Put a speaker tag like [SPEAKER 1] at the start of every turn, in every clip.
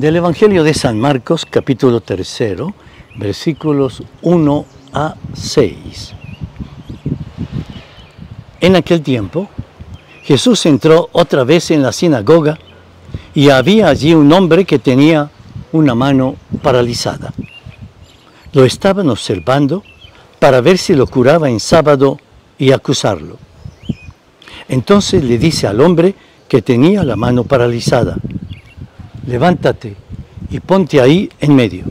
[SPEAKER 1] Del Evangelio de San Marcos, capítulo tercero, versículos 1 a 6. En aquel tiempo, Jesús entró otra vez en la sinagoga y había allí un hombre que tenía una mano paralizada. Lo estaban observando para ver si lo curaba en sábado y acusarlo. Entonces le dice al hombre que tenía la mano paralizada, levántate y ponte ahí en medio.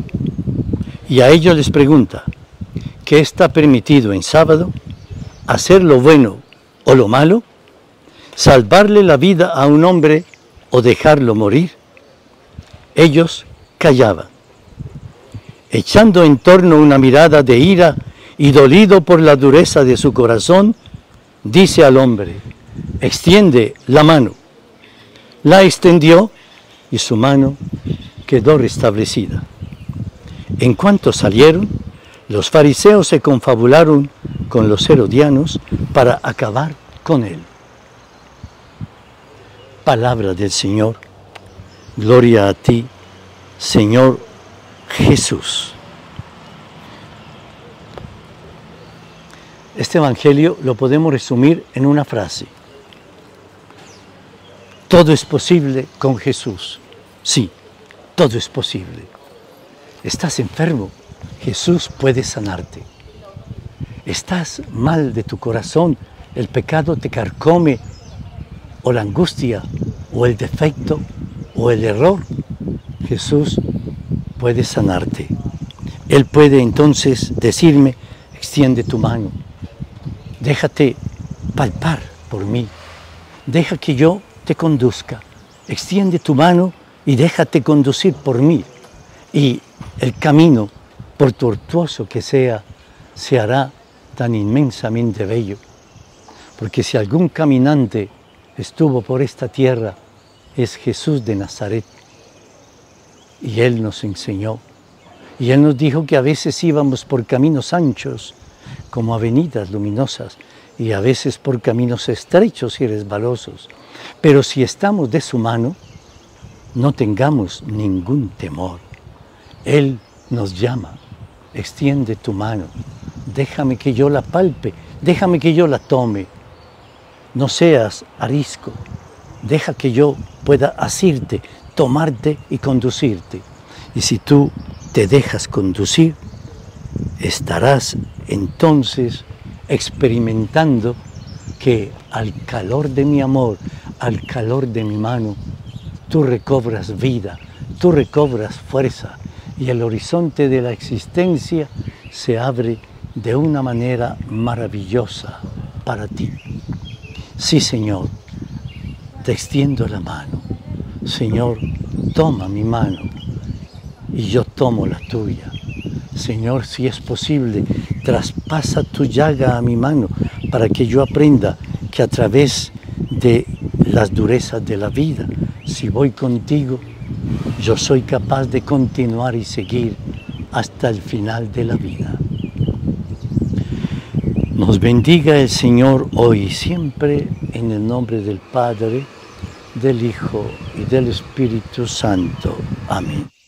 [SPEAKER 1] Y a ellos les pregunta, ¿qué está permitido en sábado? ¿Hacer lo bueno o lo malo? ¿Salvarle la vida a un hombre o dejarlo morir? Ellos callaban, echando en torno una mirada de ira y dolido por la dureza de su corazón, dice al hombre, extiende la mano. La extendió y su mano quedó restablecida. En cuanto salieron, los fariseos se confabularon con los herodianos para acabar con él. Palabra del Señor. Gloria a ti, Señor Jesús. Este Evangelio lo podemos resumir en una frase. Todo es posible con Jesús. Sí, todo es posible. Estás enfermo, Jesús puede sanarte. Estás mal de tu corazón, el pecado te carcome, o la angustia, o el defecto, o el error. Jesús puede sanarte. Él puede entonces decirme, extiende tu mano, déjate palpar por mí, deja que yo te conduzca, extiende tu mano y déjate conducir por mí. Y el camino, por tortuoso que sea, se hará tan inmensamente bello. Porque si algún caminante estuvo por esta tierra, es Jesús de Nazaret. Y Él nos enseñó. Y Él nos dijo que a veces íbamos por caminos anchos, como avenidas luminosas, y a veces por caminos estrechos y resbalosos. Pero si estamos de su mano, no tengamos ningún temor. Él nos llama, extiende tu mano, déjame que yo la palpe, déjame que yo la tome. No seas arisco, deja que yo pueda asirte, tomarte y conducirte. Y si tú te dejas conducir, estarás entonces experimentando que al calor de mi amor, al calor de mi mano, tú recobras vida, tú recobras fuerza y el horizonte de la existencia se abre de una manera maravillosa para ti. Sí, Señor, te extiendo la mano. Señor, toma mi mano y yo tomo la tuya. Señor, si es posible, traspasa tu llaga a mi mano para que yo aprenda que a través de las durezas de la vida, si voy contigo, yo soy capaz de continuar y seguir hasta el final de la vida. Nos bendiga el Señor hoy y siempre en el nombre del Padre, del Hijo y del Espíritu Santo. Amén.